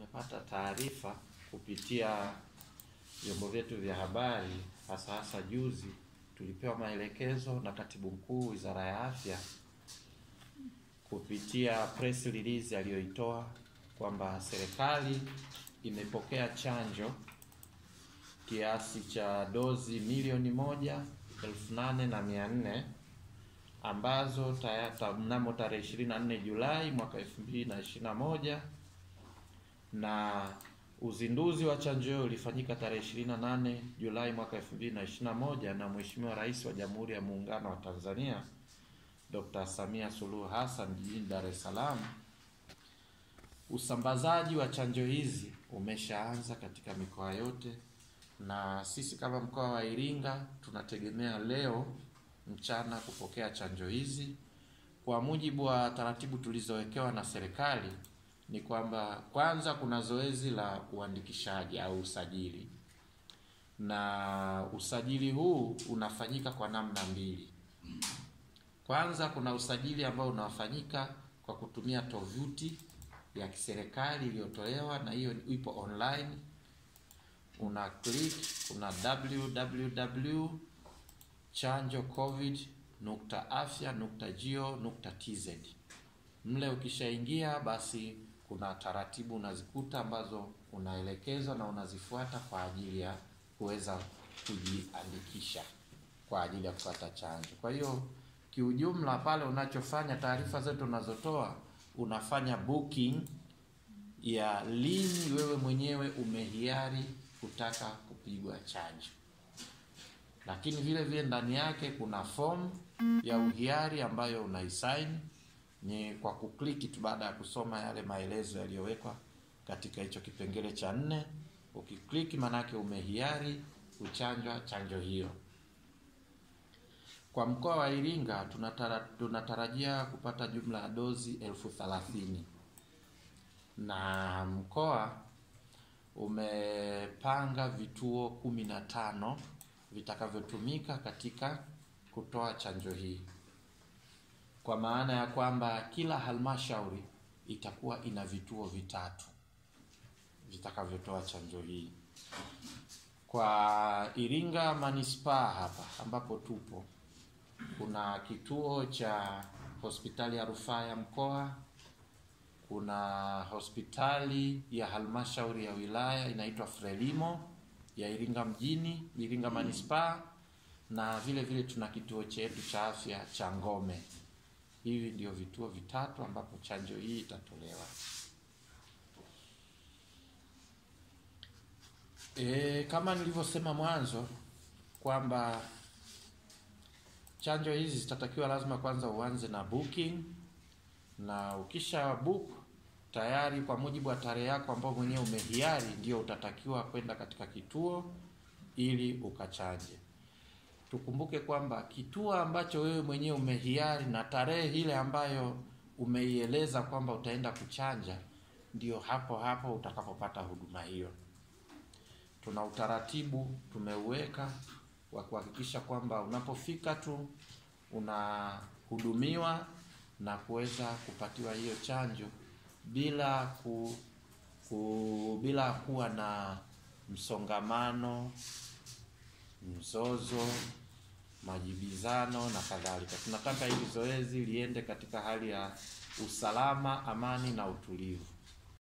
tumepata taarifa kupitia vyombo vyetu vya habari, hasa hasa juzi tulipewa maelekezo na katibu mkuu Wizara ya Afya kupitia press release aliyoitoa kwamba serikali imepokea chanjo kiasi cha dozi milioni moja elfu nane na mia nne ambazo tayata mnamo tarehe 24 Julai mwaka 2021 na uzinduzi wa chanjo hiyo ulifanyika tarehe 28 Julai mwaka 2021 na Mheshimiwa Rais wa Jamhuri ya Muungano wa Tanzania Dr. Samia Suluhu Hassan jijini Dar es Salaam. Usambazaji wa chanjo hizi umeshaanza katika mikoa yote na sisi kama mkoa wa Iringa tunategemea leo mchana kupokea chanjo hizi. Kwa mujibu wa taratibu tulizowekewa na serikali, ni kwamba kwanza kuna zoezi la uandikishaji au usajili, na usajili huu unafanyika kwa namna mbili. Kwanza kuna usajili ambao unafanyika kwa kutumia tovuti ya kiserikali iliyotolewa, na hiyo ipo online. Una click kuna www chanjo covid nukta afya nukta geo nukta tz. Mle ukishaingia basi kuna taratibu unazikuta ambazo unaelekezwa na unazifuata kwa ajili ya kuweza kujiandikisha kwa ajili ya kupata chanjo. Kwa hiyo kiujumla, pale unachofanya, taarifa zote unazotoa, unafanya booking ya lini wewe mwenyewe umehiari kutaka kupigwa chanjo lakini vile vile ndani yake kuna fomu ya uhiari ambayo unaisign ni kwa kukliki tu baada ya kusoma yale maelezo yaliyowekwa katika hicho kipengele cha nne. Ukikliki manake umehiari kuchanjwa chanjo hiyo. Kwa mkoa wa Iringa tunatara, tunatarajia kupata jumla ya dozi elfu thelathini na mkoa umepanga vituo kumi na tano vitakavyotumika katika kutoa chanjo hii, kwa maana ya kwamba kila halmashauri itakuwa ina vituo vitatu vitakavyotoa chanjo hii. Kwa Iringa manispaa hapa ambapo tupo, kuna kituo cha hospitali ya rufaa ya mkoa, kuna hospitali ya halmashauri ya wilaya inaitwa Frelimo ya Iringa mjini, Iringa manispaa, na vile vile tuna kituo chetu cha afya cha Ngome. Hivi ndio vituo vitatu ambapo chanjo hii itatolewa. E, kama nilivyosema mwanzo kwamba chanjo hizi zitatakiwa lazima kwanza uanze na booking, na ukisha book tayari kwa mujibu wa tarehe yako ambao mwenyewe umehiari, ndio utatakiwa kwenda katika kituo ili ukachanje. Tukumbuke kwamba kituo ambacho wewe mwenyewe umehiari na tarehe ile ambayo umeieleza kwamba utaenda kuchanja, ndio hapo hapo utakapopata huduma hiyo. Tuna utaratibu tumeuweka wa kuhakikisha kwamba unapofika tu unahudumiwa na kuweza kupatiwa hiyo chanjo bila ku, ku bila kuwa na msongamano, mzozo, majibizano na kadhalika. Tunataka hili zoezi liende katika hali ya usalama, amani na utulivu.